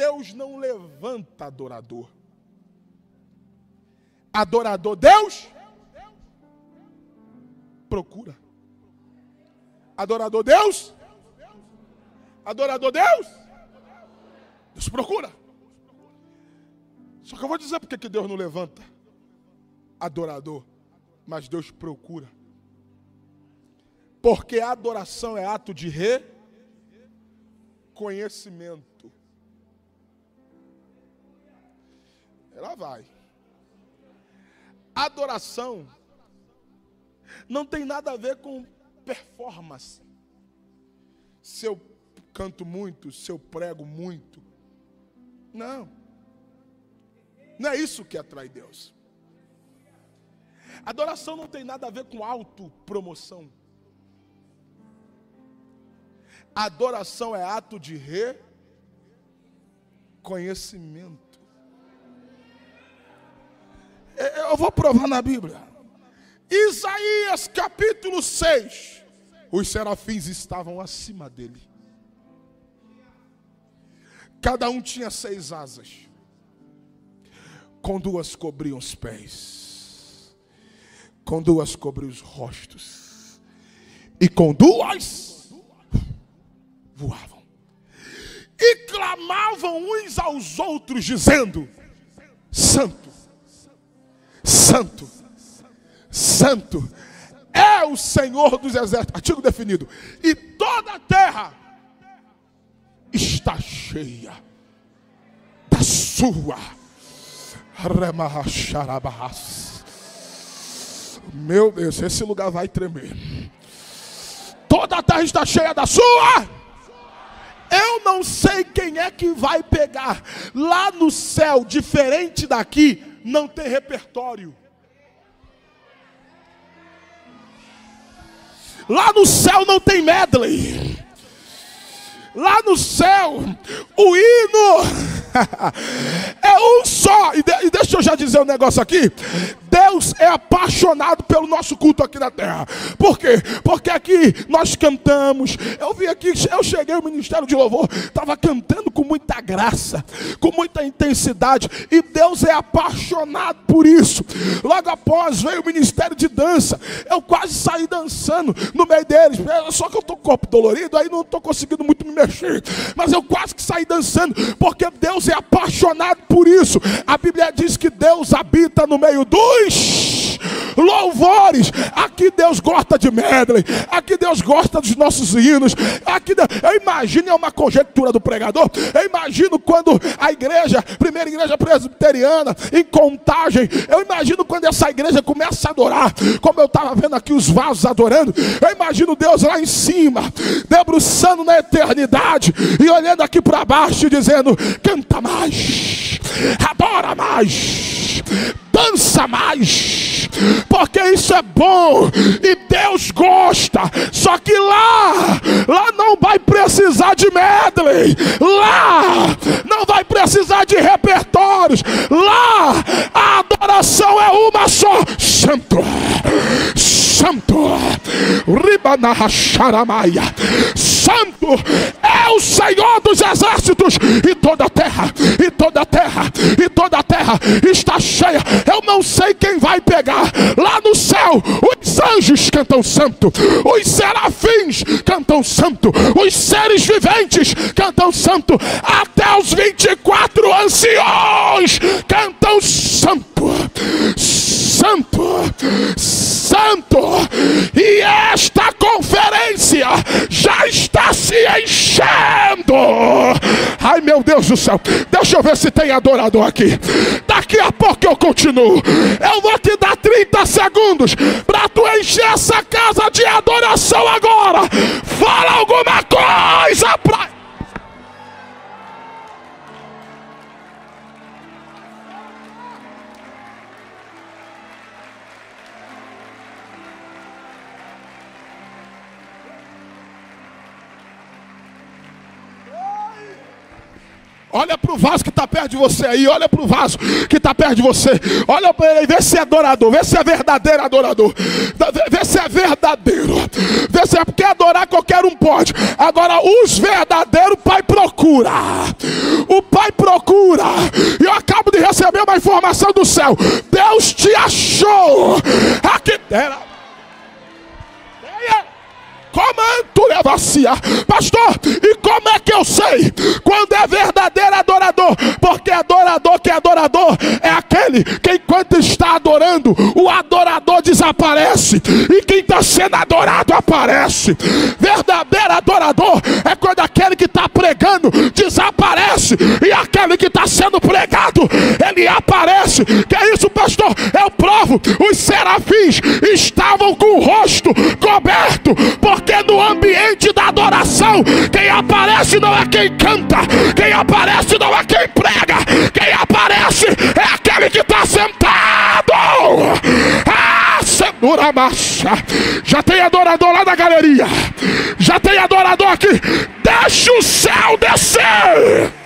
Deus não levanta adorador. Adorador Deus procura. Adorador Deus? Adorador Deus? Deus procura. Só que eu vou dizer porque que Deus não levanta adorador, mas Deus procura. Porque a adoração é ato de reconhecimento. Ela vai. Adoração não tem nada a ver com performance. Se eu canto muito, se eu prego muito. Não. Não é isso que atrai Deus. Adoração não tem nada a ver com autopromoção. Adoração é ato de reconhecimento. Eu vou provar na Bíblia. Isaías capítulo 6. Os serafins estavam acima dele. Cada um tinha seis asas. Com duas cobriam os pés. Com duas cobriam os rostos. E com duas voavam. E clamavam uns aos outros, dizendo: Santo, Santo Santo é o Senhor dos exércitos. Artigo definido. E toda a terra está cheia da sua Meu Deus, esse lugar vai tremer. Toda a terra está cheia da sua. Eu não sei quem é que vai pegar. Lá no céu, diferente daqui, não tem repertório. Lá no céu não tem medley. Lá no céu, o hino é um só. E, deixa eu já dizer um negócio aqui. Deus é apaixonado pelo nosso culto aqui na terra. Por quê? Porque aqui nós cantamos. Eu vi aqui, eu cheguei ao ministério de louvor, estava cantando com muita graça, com muita intensidade, e Deus é apaixonado por isso. Logo após veio o ministério de dança. Eu quase saí dançando no meio deles. Só que eu estou com o corpo dolorido, aí não estou conseguindo muito me mexer. Mas eu quase que saí dançando, porque Deus é apaixonado por isso. A Bíblia diz que Deus habita no meio dos louvores. Aqui Deus gosta de medley. Aqui Deus gosta dos nossos hinos. Aqui eu imagino é uma conjectura do pregador. Eu imagino quando a igreja, primeira igreja presbiteriana, em contagem, eu imagino quando essa igreja começa a adorar, como eu estava vendo aqui os vasos adorando. Eu imagino Deus lá em cima, debruçando na eternidade e olhando aqui para baixo e dizendo: canta mais, adora mais, dança mais, porque isso é bom e Deus gosta. Só que lá, lá não precisar de medley, lá não vai precisar de repertórios, lá a adoração é uma só: Santo, Santo, Ribanahasharamaia, Santo é o Senhor dos exércitos, e toda a terra, e toda a terra, e terra está cheia. Eu não sei quem vai pegar. Lá no céu, os anjos cantam santo, os serafins cantam santo, os seres viventes cantam santo, até os 24 anciões cantam santo. Santo, Santo, meu Deus do céu, deixa eu ver se tem adorador aqui. Daqui a pouco eu continuo. Eu vou te dar 30 segundos para tu encher essa casa de adoração agora. Fala alguma coisa pra. Olha para o vaso que está perto de você aí. Olha para o vaso que está perto de você. Olha para ele, vê se é adorador. Vê se é verdadeiro adorador. Vê se é verdadeiro. Vê se é porque adorar qualquer um pode. Agora, os verdadeiros, o Pai procura. O Pai procura. E eu acabo de receber uma informação do céu. Deus te achou. Aqui era. Comando levacia. Pastor, e como é que eu sei quando é verdadeiro adorador? Porque adorador que é adorador é aquele que enquanto está adorando, o adorador desaparece. E quem está sendo adorado aparece. Verdadeiro adorador é quando aquele que está pregando desaparece. E aquele que está sendo pregado, ele aparece. Que é isso, pastor? Eu provo. Os serafins estavam com o rosto coberto. Por porque no ambiente da adoração, quem aparece não é quem canta, quem aparece não é quem prega, quem aparece é aquele que está sentado. Segura a marcha. Já tem adorador lá na galeria, já tem adorador aqui. Deixa o céu descer.